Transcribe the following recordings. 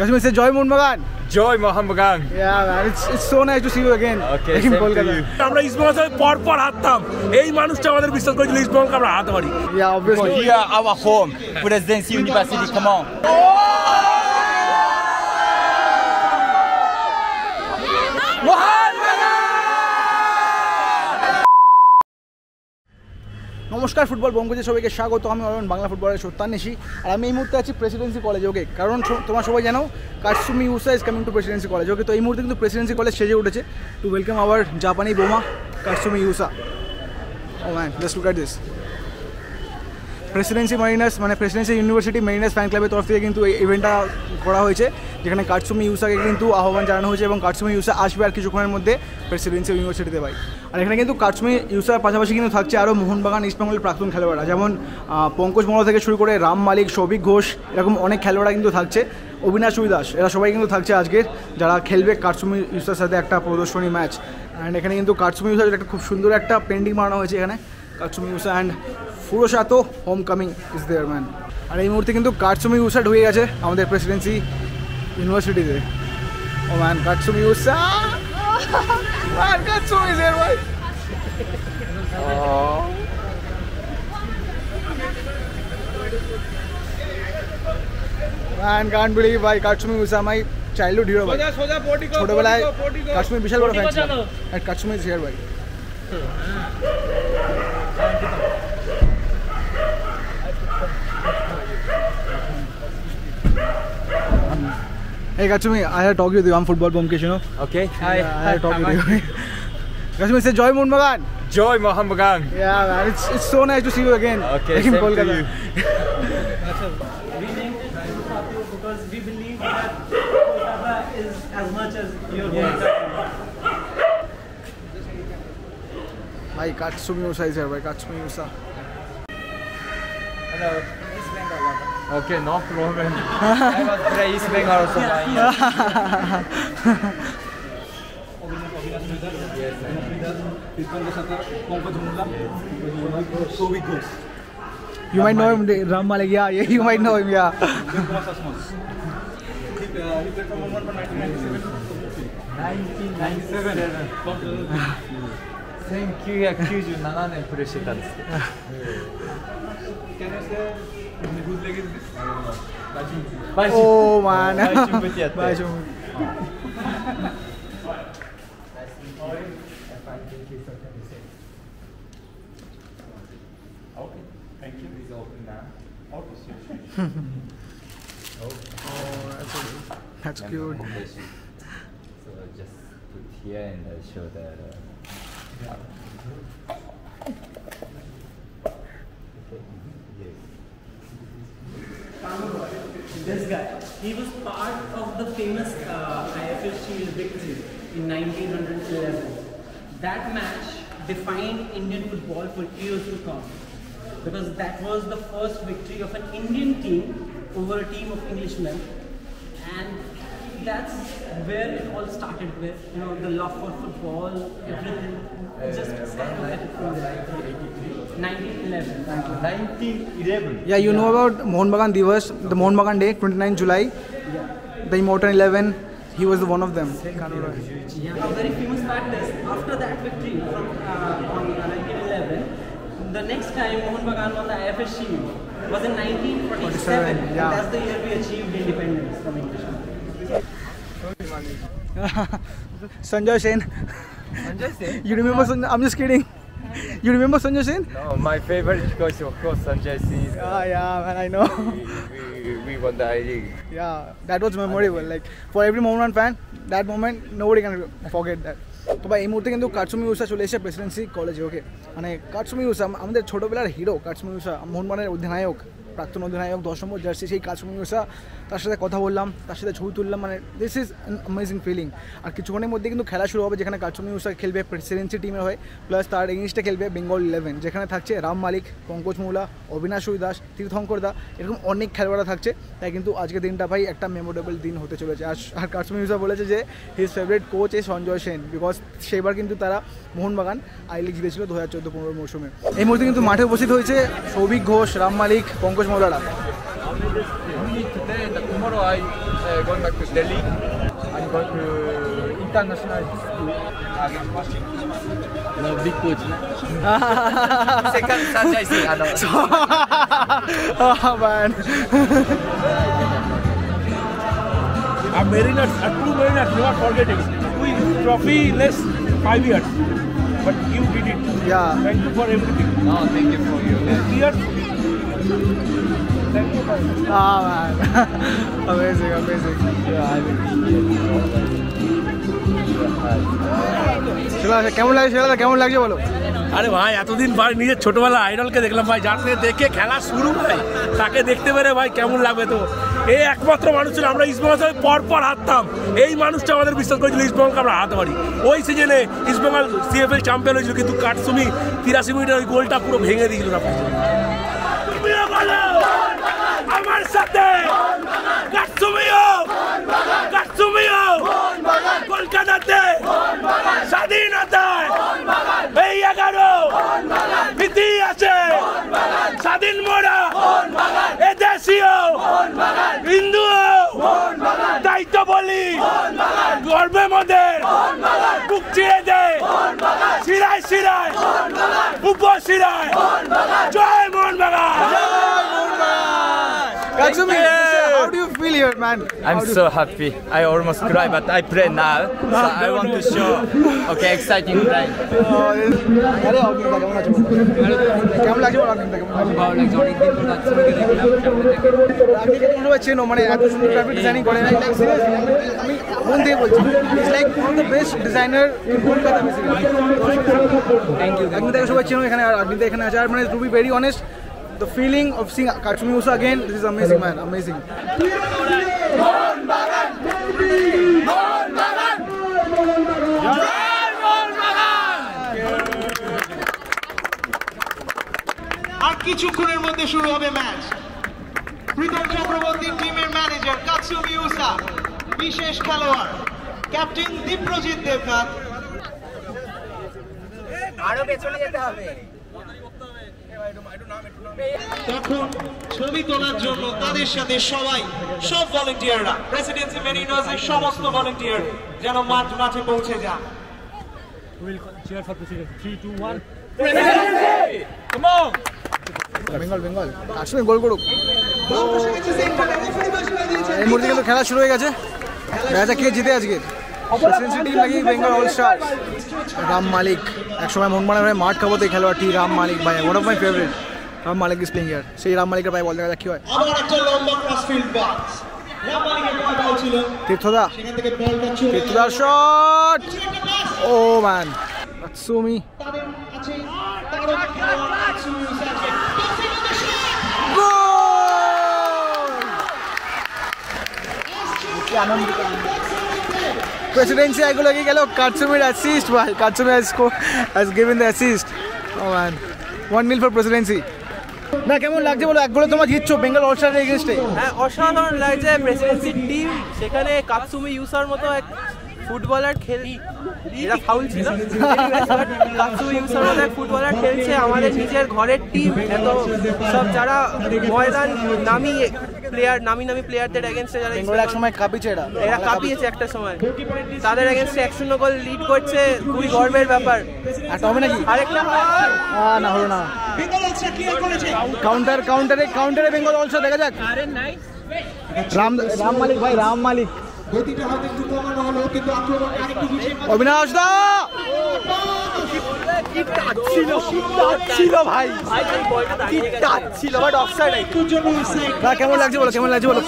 Kashmir say Joy Moonbagan. Joy Mohammedan. Yeah, man, it's, it's so nice to see you again. Okay, in same to Kolkata. you. আমরা ইস্টবেঙ্গল সাথে পর পর হারতাম এই মানুষটা আমাদের বিশ্বাস করেছিল ইস্টবেঙ্গলকে আমরা হারাতে পারি Yeah, obviously. Here, our home, Presidency University, come on. নমস্কার ফুটবল বঙ্গজে সবাইকে স্বাগত। আমি অরণ, বাংলা ফুটবলের সত্যান্বেষী আর আমি এই মুহূর্তে আছি প্রেসিডেন্সি কলেজ, ওকে? কারণ তোমার সবাই জানো Katsumi Yusa is coming to Presidency College okay? তো এই মুহূর্তে কিন্তু প্রেসিডেন্সি কলেজ সেজে উঠেছে। টু ওয়েলকাম আওয়ার জাপানি বোমা Katsumi Yusa oh man just look at this Presidency Mariners মানে প্রেসিডেন্সি ইউনিভার্সিটি মেরিনার্স ফ্যান ক্লাবের তরফ থেকে কিন্তু এই ইভেন্টটা করা হয়েছে। যেখানে কাটসুমি ইউসাকে কিন্তু আহ্বান জানানো হয়েছে এবং কাটসুমি ইউসা আসবে আর কিছুক্ষণের মধ্যে প্রেসিডেন্সি ইউনিভার্সিটিতে ভাই। আর এখানে কিন্তু কাটসুমি ইউসার পাশাপাশি কিন্তু থাকছে আরও মোহনবাগান ইস্টবেঙ্গলের প্রাক্তন খেলোয়াড়রা। যেমন পঙ্কজ মোড়া থেকে শুরু করে রাম মালিক সৌভিক ঘোষ, এরকম অনেক খেলোয়াড়রা কিন্তু থাকছে। অবিনাশ উইদাস এরা সবাই কিন্তু থাকছে আজকের যারা খেলবে কাটসুমি ইউসার সাথে একটা প্রদর্শনী ম্যাচ। অ্যান্ড এখানে কিন্তু কাটসুমি ইউসার একটা খুব সুন্দর একটা পেন্টিং বানানো হয়েছে এখানে। Katsumi Yusa and Furusato home coming is there man আর এই মুহূর্তে কিন্তু কাটসুমি উষা ঢুকে গেছে আমাদের প্রেসিডেন্সি ইউনিভার্সিটিতে ও man Katsumi Yusa man Katsumi is there ভাই ম্যান কান্ট বিলিভ ভাই Katsumi Yusa my childhood hero ভাই ছোটবেলায় কাশ্মীর বিশাল বড় ফ্যান ছিলাম আর কাশ্মীর ইজ হিয়ার ভাই Hey Katsumi, I had talked with you. I'm football Bomkesh, you know. Okay, hi. Yeah, I had talked with you. Katsumi say Joy Moonbagan. Joy Mohammedan. Yeah, man, it's it's so nice to see you again. Okay, Like same to you. We named it Satyo because we believe that Kolkata is as much as your hometown. Bhai, Katsumi Usa is here, bhai. Katsumi Usa. Hello. Okay, no problem. I was from East Bengal also. You might know him, Ram Malik. Yeah, yeah, you might know him. Yeah. 1997年プレーしてたんですけど。Oh, mana? Bajum. Okay, thank you. Please open now. Okay, sure. oh, that's, that's cute. So just put here and show the. This guy, he was part of the famous uh, IFL Shield victory in 1911. That match defined Indian football for years to come because that was the first victory of an Indian team over a team of Englishmen, that's where it all started with you know the love for football, everything. Just started from there. 1911. 1911. Yeah, you know about Mohun Bagan Divas, the Mohun Bagan Day, 29 July. The Immortal 11, he was the one of them. Yeah, a very famous fact is after that victory from uh, on uh, 1911, the next time Mohun Bagan won the IFS Shield was in 1947. yeah. That's the year we achieved independence from Englishmen. Sanjay Sen. Sanjay Sen? You remember Sanjay? I'm just kidding. You remember Sanjay Sen? No, my favorite choice, of course, Sanjay Singh. is, uh, Ah, yeah, man, I know. we, we, we won the I-League. yeah, that was memorable. Like, for every Mohun fan, that moment, nobody can forget that. তো ভাই এই মুহূর্তে কিন্তু কাটসুমি উষা চলে এসেছে Presidency কলেজে ওকে মানে কাটসুমি উষা আমাদের ছোটোবেলার হিরো কাটসুমি উষা মোহনবানের অধিনায়ক প্রাক্তন অধিনায়ক দশ নম্বর জার্সি, সেই কাটসুমি উষা তার সাথে কথা বললাম, তার সাথে ছবি তুললাম মানে দিস ইজ অ্যামেজিং ফিলিং আর কিছুক্ষণের মধ্যে কিন্তু খেলা শুরু হবে, যেখানে কাটসুমি উষা খেলবে প্রেসিডেন্সি টিমের হয়ে প্লাস তার ইংলিশটা খেলবে বেঙ্গল ইলেভেন যেখানে থাকছে রাম মালিক, পঙ্কজ মৌলা অবিনাশ দাস, তীর্থঙ্কর দা, এরকম অনেক খেলোয়াড়রা থাকছে। তাই কিন্তু আজকের দিনটা ভাই একটা মেমোরেবল দিন হতে চলেছে। আর আর ইউসা বলেছে যে হিজ ফেভারিট কোচ এ সঞ্জয় সেন বিকজ সেবার কিন্তু তারা মোহনবাগান আই লিগ জিতেছিল দু হাজার চোদ্দ পনেরো মৌসুমে। এই মুহূর্তে কিন্তু মাঠে উপস্থিত হয়েছে সৌভিক ঘোষ, রাম মালিক, Pankaj Today tomorrow I uh, going back to Delhi. I'm going to international school. No big coach. Second Sanjay Singh. oh man. I'm mariners, a true mariners, not forgetting. We trophy less five years. But you did it. Yeah. Thank you for everything. No, thank you for your. Here. Oh man. amazing, amazing. কেমন লাগছে শিলা কেমন লাগছে বলো? আরে ভাই এতদিন ভাই নিজের ছোটবেলা আইডলকে দেখলাম ভাই যার থেকে দেখে খেলা শুরু ভাই তাকে দেখতে পেরে ভাই কেমন লাগবে তো? এই একমাত্র মানুষ ছিল আমরা ইস্টবেঙ্গল সাথে পর পর হারতাম। এই মানুষটা আমাদের বিশ্বাস করেছিল ইস্টবেঙ্গলকে আমরা হারাতে পারি। ওই সিজনে ইস্টবেঙ্গল সিএফএল চ্যাম্পিয়ন হয়েছিল কিন্তু কাটসুমি তিরাশি মিনিটের ওই গোলটা পুরো ভেঙে দিয়েছিল না তুমিও বলো আমার সাথে। কাটসুমিও কাটসুমিও কলকাতাতে। স্বাধীনতায়। এই এগারো। আছে স্বাধীন মোড়া। এদেশীয় হিন্দু দায়িত্ব বলি। গর্বে মোদের। বুক চিরে দে। শিরায় শিরায়। উপশিরায়। জয় মোহন বাগান Katsumi, how do you feel here, man? I'm so happy. I almost cry, but I pray now. So I want to show. Okay, exciting time. কেমন লাগছে বলো লাগছে ভালো লাগছে পর কাটসুমিকে দেখলাম আপনি কোন সবাই চেনো মানে এত সুন্দর গ্রাফিক ডিজাইনিং করে লাইক আমি মন দিয়ে বলছি it's like one of the best designer in Kolkata basically thank you অগ্নিদাকে সবাই চেনো এখানে আর অগ্নিদা এখানে আছে আর মানে to be very honest the feeling of seeing Katsumi Usa again, this is amazing, man. Amazing. আর কিছুক্ষণের মধ্যে শুরু হবে ম্যাচ প্রীতম চক্রবর্তী টিমের ম্যানেজার কাতসুমি উসা বিশেষ খেলোয়াড় ক্যাপ্টেন দীপ্রজিৎ দেবনাথ আরও পেছনে যেতে হবে তখন ছবি তোলার জন্য তাদের সাথে সবাই সব ভলেন্টিয়াররা প্রেসিডেন্সি মেরিনোজের সমস্ত ভলেন্টিয়ার যেন মাঠ মাঠে পৌঁছে যান। বেঙ্গল বেঙ্গল। কাশ্মীর গোল করুক। এই মুহূর্তে কিন্তু খেলা শুরু হয়ে গেছে। দেখা যাক কে জিতে আজকে। প্রেসিডেন্সি টিম নাকি Bengal all star Ram Malik. একসময় মনমানের হয়ে মাঠ খাব তো এই খেলোয়াড়টি রাম মালিক ভাই। One of my favourite Ram Malik is playing here সেই রাম মালিকের ভাই বল দেখা যাক কি হয়। আবার একটা লম্বা ক্রসফিল্ড পাস রামালিকের পায়ে বল ছিল। তীর্থদা। তীর্থদার শট ও ম্যান সুমি তাদের আছে I go কি গেল? কাটসুমির অ্যাসিস্ট ভাই Katsumi has has given the assist oh man one nil for Presidency না, কেমন লাগছে বলো? একগুলো গোলে তোমার জিতছো বেঙ্গল অলস্টার এগেনস্টে হ্যাঁ অসাধারণ লাগছে প্রেসিডেন্সি টিম সেখানে কাপসুমি ইউসার মতো এক ফুটবলার খেল এটা ফাউল ছিল। ফুটবলার খেলছে আমাদের নিজের ঘরের টিম এত সব যারা ময়দান নামি প্লেয়ার নামি নামি প্লেয়ারদের এগেনস্টে যারা এক সময় কাঁপিছে এটা এরা কাঁপিয়েছে। একটা সময়। তাদের এগেনস্টে এক শূন্য গোল লিড করছে খুবই গর্বের ব্যাপার। একটা হবে নাকি? আরেকটা হয় না হলো না। বেঙ্গল অলসা ক্লিয়ার করেছে কাউন্টার কাউন্টারে কাউন্টারে বেঙ্গল অলসো দেখা যাক রাম রাম মালিক ভাই রাম মালিক। গতিটা হয়তো একটু কমানো হলো কিন্তু আক্রমণ আরেকটু বেশি অবিনাশ দা! কেমন লাগছে বলো কেমন লাগছে বলো?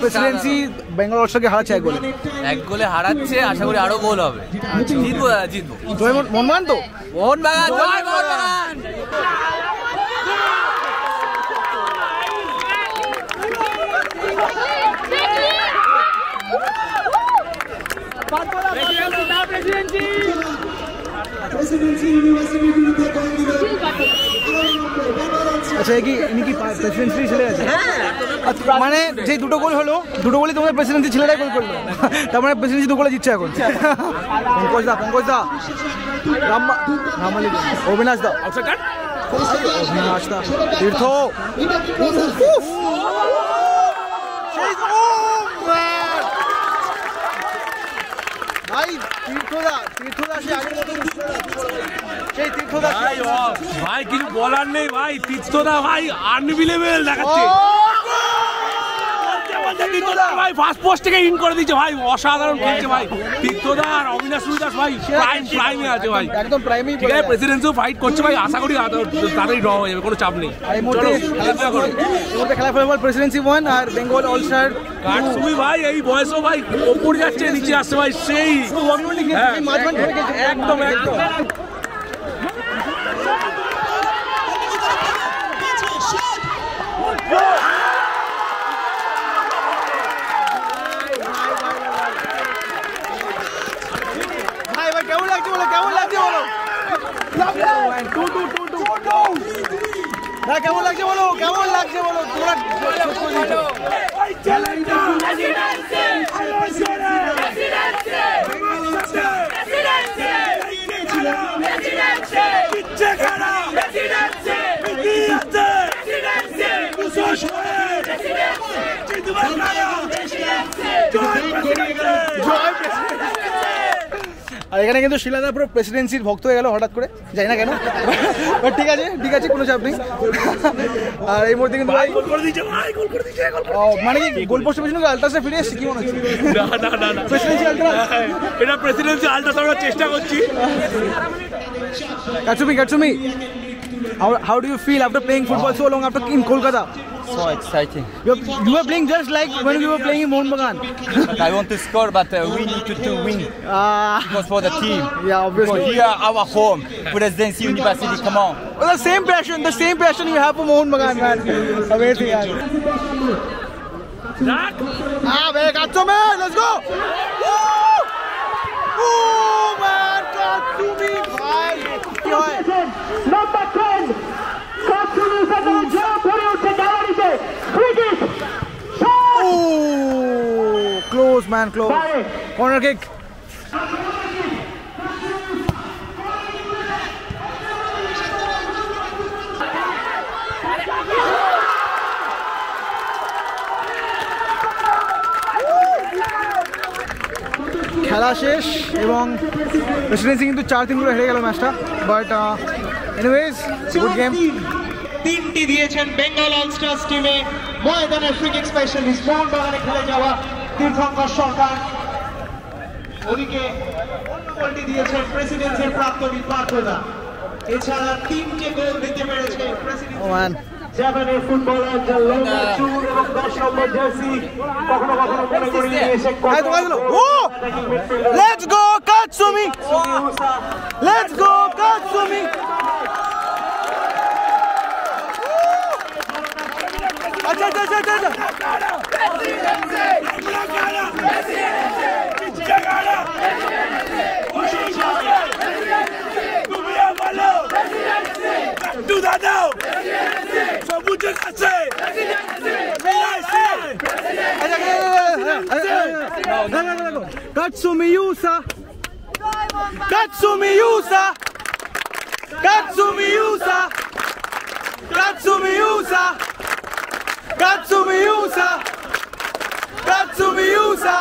প্রেসিডেন্সি বেঙ্গল অলসোকে হারাচ্ছে এক গোলে। এক গোলে হারাচ্ছে আশা করি আরও গোল হবে। জিতবো জয় মন- মনমান তো? মোহন বাগান জয় মোহন বাগান। প্রেসিডেন্সি ইউনিভার্সিটির বিরুদ্ধে আচ্ছা কি ইনি কি প্রেসিডেন্সি ছেলে আছে? আচ্ছা, মানে যে দুটো গোল হলো দুটো গোলই তোমাদের প্রেসিডেন্সি ছেলেরাই গোল করল। তার মানে প্রেসিডেন্সি দু গোলে জিতছে এখন। পঙ্কজ দা পঙ্কজ দা। রাম রামালি অবিনাশ দা। অবিনাশ দা। তীর্থ উফ! সেই- ও, man! সেই আগের মতো সেই তীর্থদা ভাই কিছু বলার নেই ভাই। তীর্থদা ভাই আনবিলেবেল দেখাচ্ছে। ভাই ফার্স্ট পোস্ট থেকে ইন করে দিচ্ছে ভাই অসাধারণ খেলছে ভাই। তীর্থদা আর অবিনাশ রুইদাস ভাই প্রাইম প্রাইমে আছে ভাই। একদম প্রাইমেই ঠিক আছে প্রেসিডেন্সিও ফাইট করছে ভাই আশা করি তাড়াতাড়ি ড্র হয়ে যাবে কোনো চাপ নেই। এই মুহূর্তে খেলা ফলাফল প্রেসিডেন্সি ওয়ান আর বেঙ্গল অল স্টার কাটসুমি ভাই এই বয়সও ভাই ওপর যাচ্ছে নিচে আসছে ভাই সেই হ্যাঁ, একদম একদম ভাই ভাই কেমন লাগছে বলো কেমন লাগছে বলো ভাই কেমন লাগছে বলো কেমন লাগছে বলো তোমরা শেষ করে দিয়েছ। আর এখানে কিন্তু শিলাদা পুরো প্রেসিডেন্সির ভক্ত হয়ে গেল হঠাৎ করে। যাই না কেন। বাট ঠিক আছে ঠিক আছে কোনো চাপ নেই। আর এই মুহূর্তে কিন্তু ভাই মানে কি গোল পোস্টের পেছনে আলট্রাসে ফিরে? এসেছি কি মনে হচ্ছে? না না না না। প্রেসিডেন্সি আলট্রাস এটা প্রেসিডেন্সি আলট্রাসাউন্ড করার চেষ্টা করছি। Katsumi, Katsumi, how, how do you feel after playing football so long after in Kolkata? so exciting. You're, you were playing just like when we were playing in Mohun Bagan. I want to score, but uh, we need to, to win. Ah. Uh, because for the team. Yeah, obviously. Because here our home, Presidency University, come on. Well, the same passion, the same passion you have for Mohun Bagan, man. Amazing, man. Zach! Ah, man, let's go! Woo! Woo, man, Katsumi, bhai! Number 10, Katsumi, Sadar, Jump, Oh, close, man, close. Corner kick. খেলা শেষ এবং Presidency কিন্তু চার তিন করে হেরে গেল ম্যাচটা বাট এনিওয়েজ গুড গেম তিনটি দিয়েছেন বেঙ্গল অলস্টার্স টিমে। ময়দানের ফ্রিকিক স্পেশালিস্ট মোহনবাগানে খেলে যাওয়া তীর্থঙ্কর সরকার। ওদিকে অন্য গোলটি দিয়েছেন প্রেসিডেন্সির প্রাক্তনী পার্থদা এছাড়া তিনটে গোল দিতে পেরেছে ম্যান জাপানের ফুটবলার যার লম্বা চুল এবং দশ নম্বর জার্সি কখনো কখনো মনে করি এসে এই তো গেল ও লেটস গো কাটসুমি লেটস গো কাটসুমি আচ্ছা আচ্ছা আচ্ছা আচ্ছা দুধা দাও সবুজের কাছে Katsumi Yusa Katsumi Yusa Katsumi Yusa Katsumi Yusa Katsumi Yusa Katsumi Yusa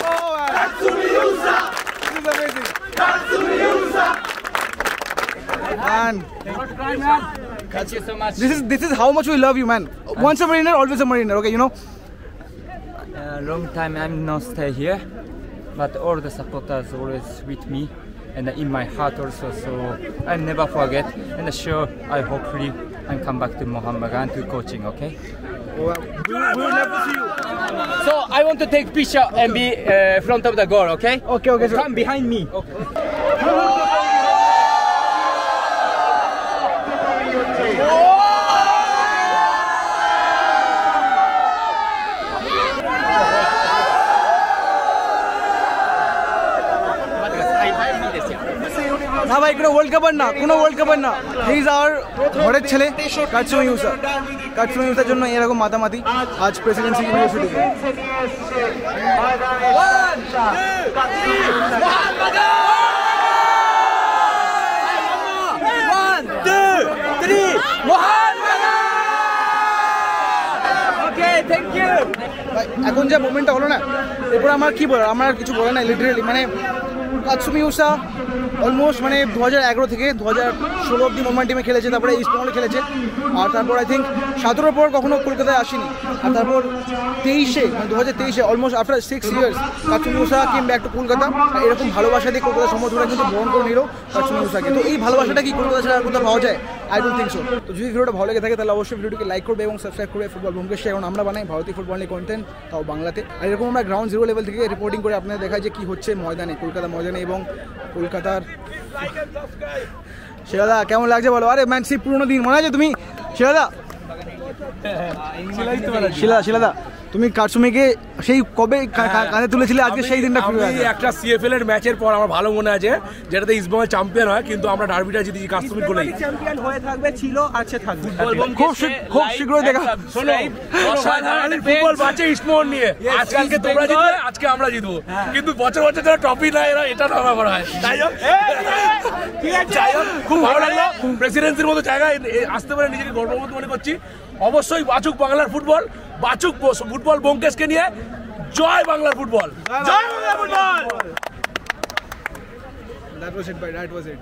Oh man Katsumi Yusa This is amazing. Katsumi Yusa Man. Thank you so much. This is this is how much we love you man. Once a mariner always a mariner okay you know? Uh, long time I'm not stay here, but all the supporters always with me and in my heart also. So I never forget. And sure, I hopefully I come back to Mohammedan to coaching. Okay. we, love to see you So I want to take picture and be uh, front of the goal. Okay. Okay okay Come behind me. না ভাই কোনো world কাপের না কোনো world কাপের না is our ঘরের ছেলে কাটসুমি ইউসা কাটসুমি ইউসার জন্য এরকম মাতামাতি আজ প্রেসিডেন্সি ভাই, এখন যে মুভমেন্টটা হলো না এরপর আমার কি বলার? আমার আর কিছু বলে না লিটারেলি মানে কাতসুমি উষা অলমোস্ট মানে দু হাজার এগারো থেকে দু হাজার ষোলো অব্দি মোমান টিমে খেলেছে, তারপরে ইস্ট বেঙ্গলে খেলেছে। আর তারপর আই থিঙ্ক সতেরোর পর কখনো কলকাতায় আসেনি। আর তারপর তেইশে মানে দু হাজার তেইশে almost after six years Katsumi Yusa came back to Kolkata. এরকম ভালোবাসা দিয়ে কলকাতা সমর্থকরা কিন্তু বহন করে নিল কাতসুমি উষাকে। তো এই ভালোবাসাটা কি কলকাতা ছাড়া কোথাও পাওয়া যায়? আই ডোন্ট থিঙ্ক সো তো যদি ভিডিওটা ভালো লেগে থাকে তাহলে অবশ্যই ভিডিওটিকে লাইক করবে এবং সাবস্ক্রাইব করবে ফুটবল ভূমকেশ এখন আমরা বানাই ভারতীয় ফুটবল নিয়ে কন্টেন্ট তাও বাংলাতে। আর এরকম আমরা গ্রাউন্ড জিরো লেভেল থেকে রিপোর্টিং করে আপনাদের দেখাই যে কি হচ্ছে ময়দানে কলকাতা ময়দানে এবং কলকাতার শিলাদা কেমন লাগছে বলো? আরে ম্যান সেই পুরোনো দিন মনে আছে তুমি? শিলাদা শিলা শিলাদা তুমি কাটসুমিকে সেই কবে কা- কাঁধে তুলেছিলে? আজকে সেই দিনটা ফিরে আমি একটা সিএফএল এর ম্যাচের পর আমার ভালো মনে আছে যেটাতে ইস্টবেঙ্গল চ্যাম্পিয়ন হয় কিন্তু আমরা ডার্বিটা জিতেছি কাশ্মীর গোলেই। চ্যাম্পিয়ন হয়ে থাকবে ছিল আছে থাকবে। খুব শীঘ্র- খুব শীঘ্রই দেখা শোনো অসাধারণ ফুটবল বাঁচে ইস্টমোহন নিয়ে। আজকালকে তোমরা জিতবে আজকে আমরা জিতবো। কিন্তু বছর বছর যারা ট্রফি না এরা এটা না করা হয়। তাই হোক। যাই হোক খুব ভালো লাগল। প্রেসিডেন্সির মতো জায়গায় আসতে পারে নিজেকে গর্ববোধ মনে করছি। অবশ্যই বাঁচুক বাংলার ফুটবল বাঁচুক ব- ফুটবল ব্যোমকেশকে নিয়ে। জয় বাংলার ফুটবল। জয় বাংলার football! That was it bye that was it